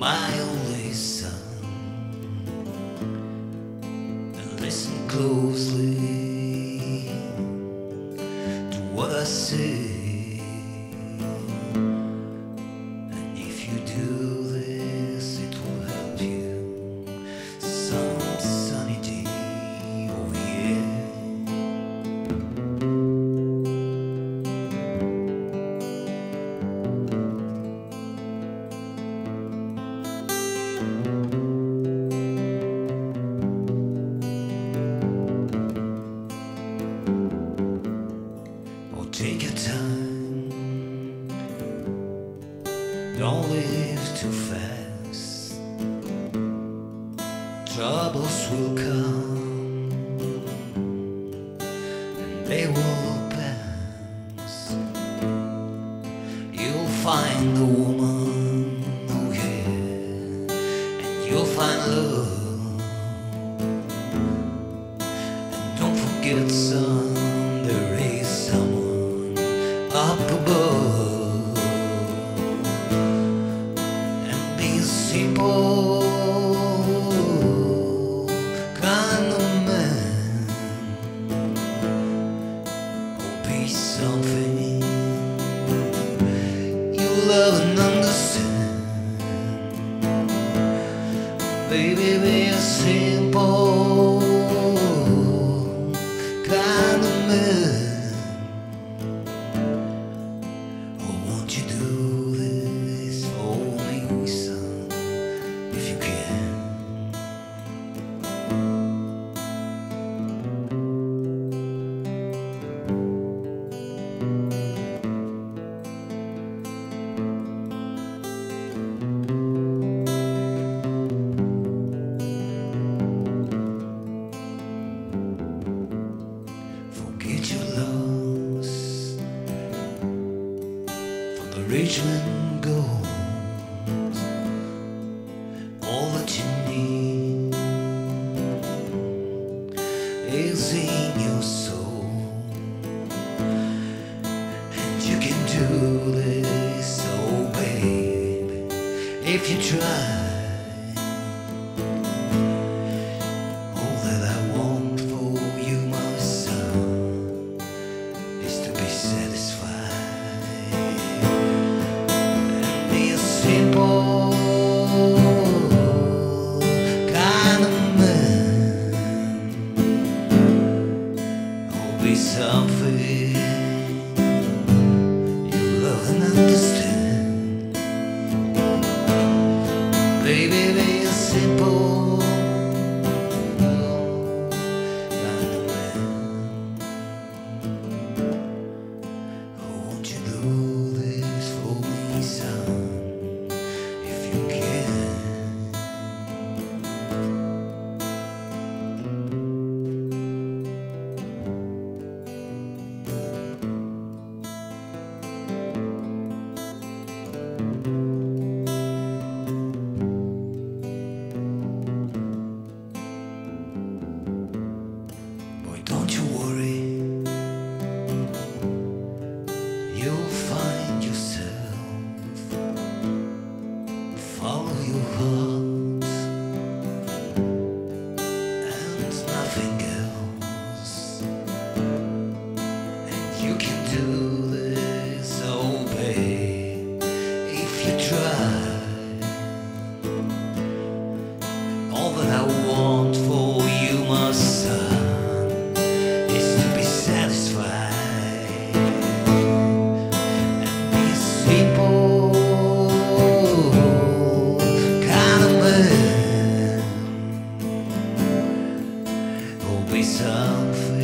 my only son. And listen closely to what I say. And if you do Don't live too fast. Troubles will come, and they will pass. You'll find the woman, oh yeah, and you'll find love. Simple kind of man. Be something you love and understand. Baby, be a simple Richmond gold. All that you need is in your soul, and you can do this, oh baby, if you try. Baby, be a simple Oh,